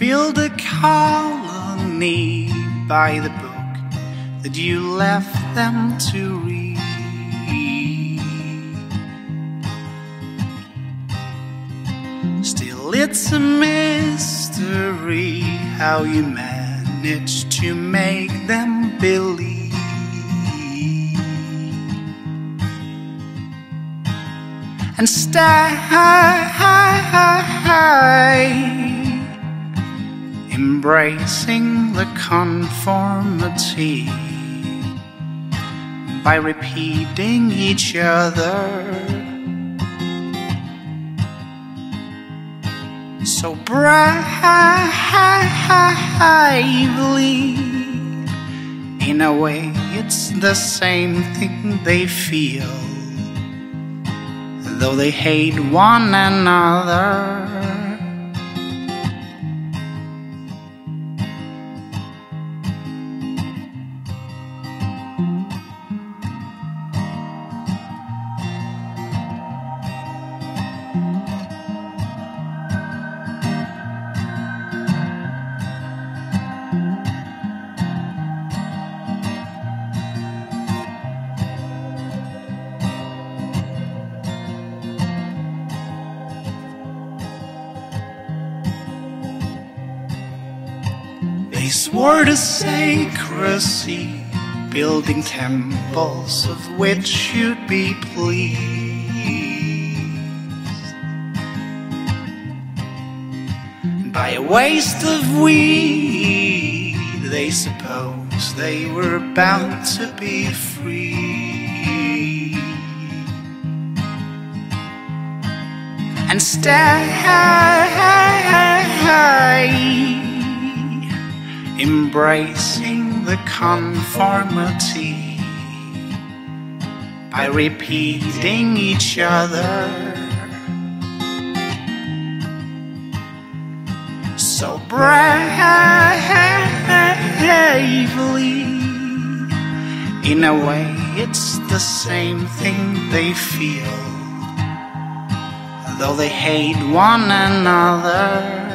build a colony by the book that you left them to read. Still, it's a mystery how you managed to make them believe. And stay embracing the conformity by repeating each other. So bravely, in a way, it's the same thing they feel, though they hate one another. They swore to secrecy, building temples of which you'd be pleased. By a waste of weed, they suppose they were bound to be free. And stay embracing the conformity by repeating each other. So bravely, in a way, it's the same thing they feel, though they hate one another.